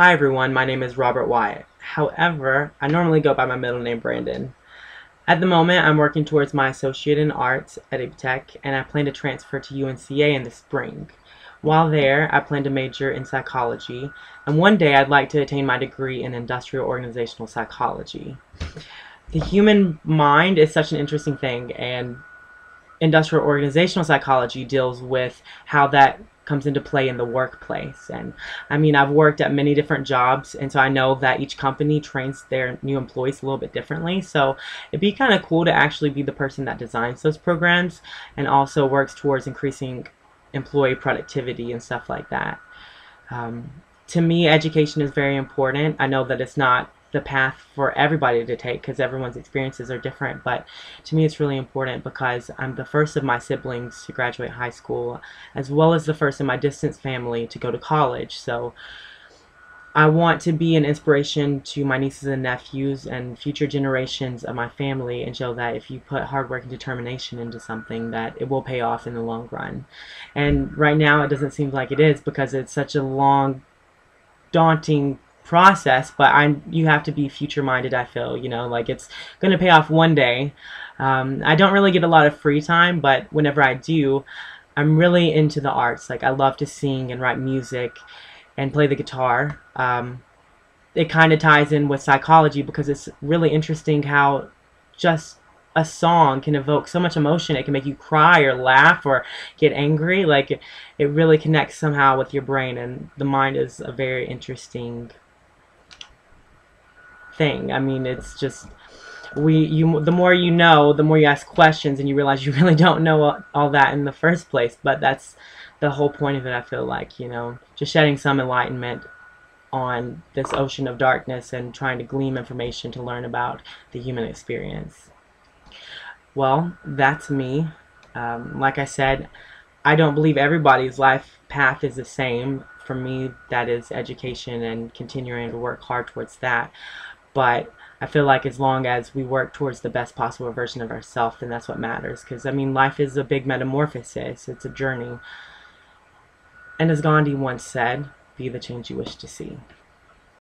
Hi everyone, my name is Robert Wyatt. However, I normally go by my middle name Brandon. At the moment, I'm working towards my Associate in Arts at Tech, and I plan to transfer to UNCA in the spring. While there, I plan to major in psychology, and one day I'd like to attain my degree in industrial organizational psychology. The human mind is such an interesting thing, and industrial organizational psychology deals with how that comes into play in the workplace. And I mean, I've worked at many different jobs, and so I know that each company trains their new employees a little bit differently. So it'd be kind of cool to actually be the person that designs those programs and also works towards increasing employee productivity and stuff like that. Um, to me, education is very important. I know that it's not the path for everybody to take because everyone's experiences are different. But to me, it's really important because I'm the first of my siblings to graduate high school, as well as the first in my distance family to go to college. So I want to be an inspiration to my nieces and nephews and future generations of my family and show that if you put hard work and determination into something that it will pay off in the long run. And right now it doesn't seem like it is because it's such a long daunting process, but I'm you have to be future minded. I feel you know like it's to pay off one day. Um, I don't really get a lot of free time, but whenever I do, I'm really into the arts. Like I love to sing and write music and play the guitar. Um, it kind of ties in with psychology because it's really interesting how just a song can evoke so much emotion. It can make you cry or laugh or get angry. Like it, it really connects somehow with your brain, and the mind is a very interesting thing. I mean, it's just we you the more you know, the more you ask questions, and you realize you really don't know all that in the first place. But that's the whole point of it. I feel like you know, just shedding some enlightenment on this ocean of darkness and trying to glean information to learn about the human experience. Well, that's me. Um, like I said, I don't believe everybody's life path is the same. For me, that is education and continuing to work hard towards that but I feel like as long as we work towards the best possible version of ourselves, then that's what matters. Because, I mean, life is a big metamorphosis, it's a journey. And as Gandhi once said, be the change you wish to see.